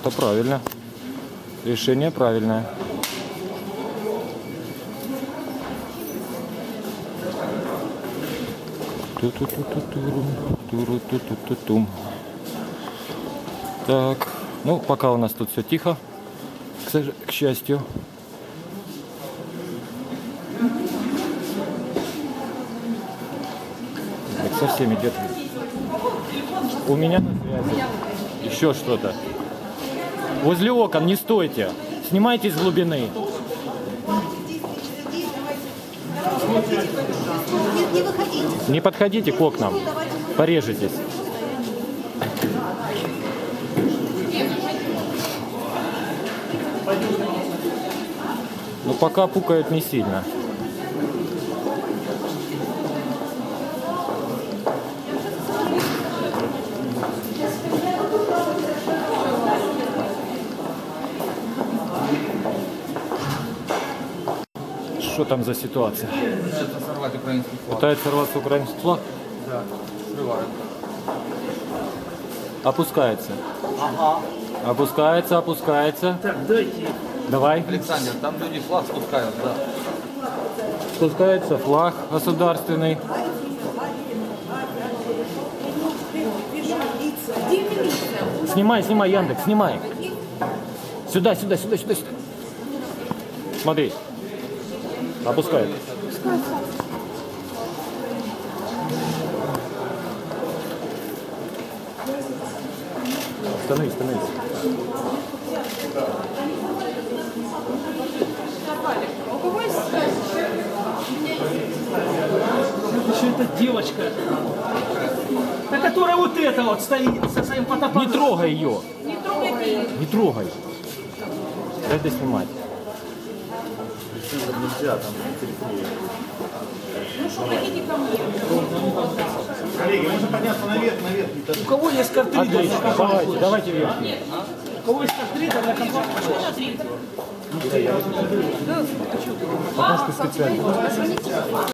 Это правильно. Решение правильное. Так, ну пока у нас тут все тихо, к, счастью. Так, со всеми идет. У меня на связи. Еще что-то. Возле окон не стойте. Снимайте с глубины. Не подходите к окнам. Порежетесь. Но пока пукают не сильно. Что там за ситуация? Пытаются сорвать украинский флаг. Пытается сорваться украинский флаг? Да, срывают. Опускается. Ага. Опускается, опускается. Так, дайте. Давай. Александр, там люди флаг спускают, да. Спускается флаг государственный. Где милиция? Снимай, снимай, Яндекс, снимай. Сюда, сюда, сюда, сюда, сюда. Смотри. Опускает. Становись, становись. Еще эта девочка, та, которая вот эта вот стоит со своим Не фотоаппаратом. трогай ее. Не трогай. Это снимать. У кого есть картридер? Отлично, давайте, давайте вверх. У кого есть картридер на компьютере? Потому что специально.